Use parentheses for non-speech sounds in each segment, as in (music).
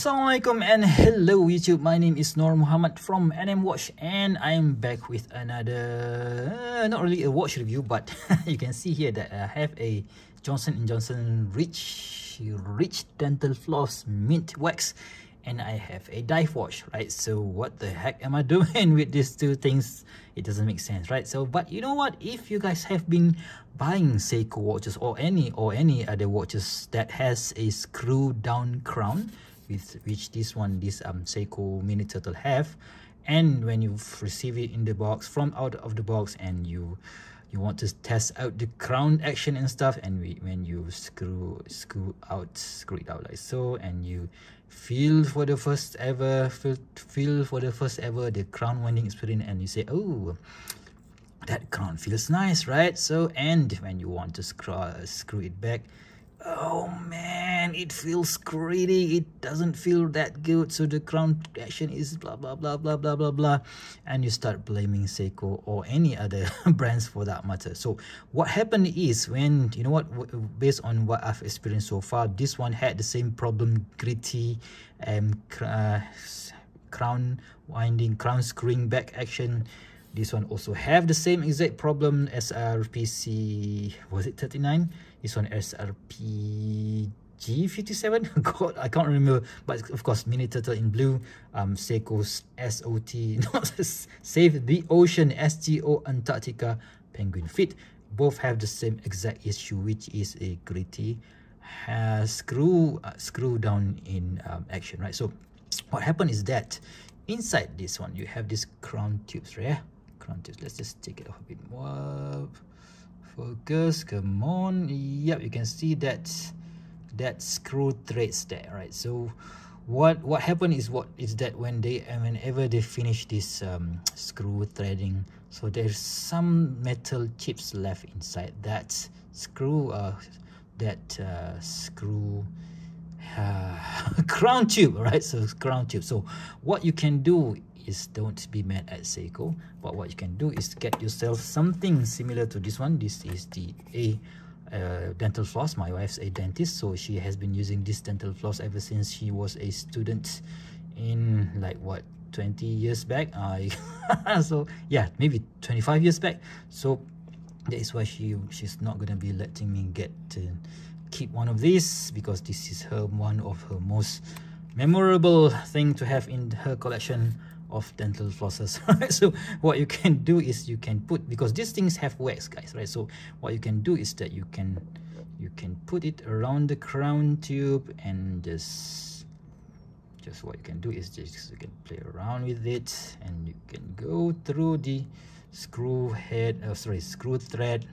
Assalamualaikum and hello YouTube. My name is Noor Muhammad from NM Watch and I am back with another, uh, not really a watch review, but (laughs) you can see here that I have a Johnson & Johnson Reach, Reach Dental Floss Mint Wax and I have a dive watch, right? So what the heck am I (laughs) doing with these two things? It doesn't make sense, right? So, but you know what? If you guys have been buying Seiko watches or any or any other watches that has a screw down crown, with which this one, this um Seiko Mini Turtle have, and when you receive it in the box from out of the box and you you want to test out the crown action and stuff and we, when you screw screw out screw it out like so and you feel for the first ever feel, feel for the first ever the crown winding experience and you say oh that crown feels nice right? So and when you want to screw screw it back oh man it feels gritty it doesn't feel that good. So the crown action is blah blah blah blah blah blah blah. And you start blaming Seiko or any other (laughs) brands for that matter. So what happened is when you know what based on what I've experienced so far this one had the same problem gritty and um, uh, crown winding crown screwing back action this one also have the same exact problem as RPC was it 39 this one SRP G57 (laughs) god I can't remember. But of course mini turtle in blue um Seiko's SOT (laughs) not save the ocean STO Antarctica penguin fit both have the same exact issue which is a gritty uh, screw uh, screw down in um, action right? So what happened is that inside this one you have this crown tubes right crown tubes let's just take it off a bit more. Focus. Come on. Yep you can see that that screw threads there right? So what what happened is what is that when they and whenever they finish this um, screw threading so there's some metal chips left inside that screw uh, that uh, screw uh, (laughs) crown tube right? So crown tube. So what you can do is don't be mad at Seiko but what you can do is get yourself something similar to this one. This is the a uh, dental floss. My wife's a dentist so she has been using this dental floss ever since she was a student in like what 20 years back? I (laughs) so yeah maybe 25 years back. So that is why she she's not gonna be letting me get to keep one of these because this is her one of her most memorable thing to have in her collection of dental flosses (laughs) so what you can do is you can put because these things have wax guys right? So what you can do is that you can you can put it around the crown tube and just just what you can do is just you can play around with it and you can go through the screw head oh sorry screw thread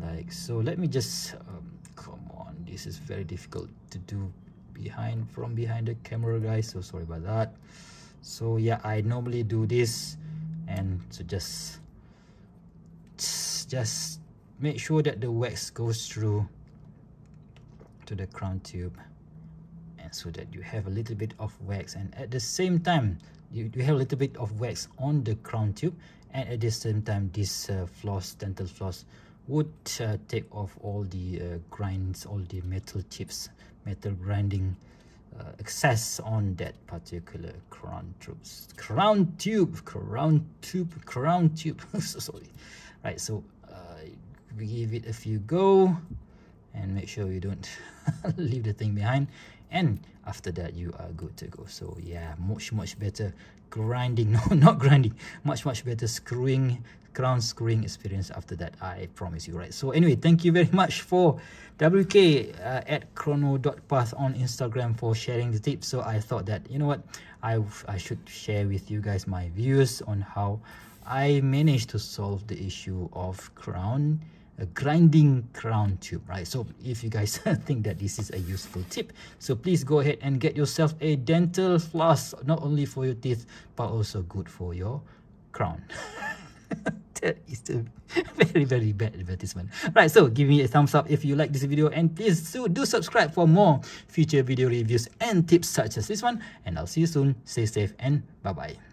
like so. Let me just um, come on. This is very difficult to do behind from behind the camera guys. So sorry about that so yeah i normally do this and so just just make sure that the wax goes through to the crown tube and so that you have a little bit of wax and at the same time you, you have a little bit of wax on the crown tube and at the same time this uh, floss dental floss would uh, take off all the uh, grinds all the metal chips metal grinding uh, access on that particular crown tubes. Crown tube crown tube crown tube. (laughs) So sorry. Right so uh, we give it a few go and make sure you don't (laughs) leave the thing behind. And after that you are good to go. So yeah much much better grinding. (laughs) No not grinding. Much much better screwing crown screwing experience after that i promise you right? So anyway thank you very much for wk uh, at chrono.path on instagram for sharing the tips. So i thought that you know what? I i should share with you guys my views on how i managed to solve the issue of crown a grinding crown tube right? So if you guys (laughs) think that this is a useful tip so please go ahead and get yourself a dental floss not only for your teeth but also good for your crown. (laughs) That is a (laughs) very very bad advertisement. Right so give me a thumbs up if you like this video and please do, do subscribe for more future video reviews and tips such as this one and i'll see you soon. Stay safe and bye bye